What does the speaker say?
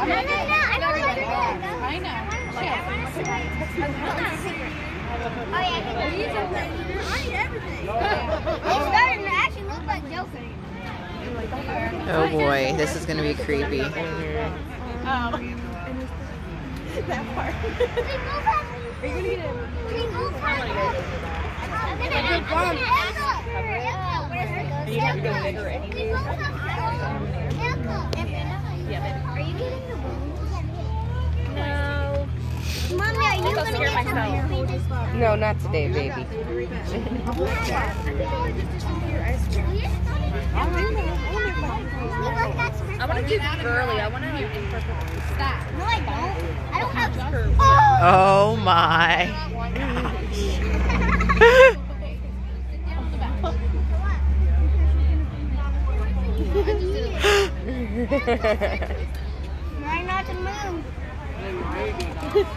No, no, no. I don't want to I know. Oh, yeah. He's I need everything. It's starting to actually look like Joker. Oh boy, this is gonna be creepy. That part. Are you gonna get it? Gonna gonna her? You have to go bigger anyway. Mommy, you I'll gonna scare get myself. some No, not today, baby. I want to do girly. I want to like incorporate that. No, I don't. I don't have. Oh! Oh my. Try not to move.